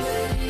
Sunday.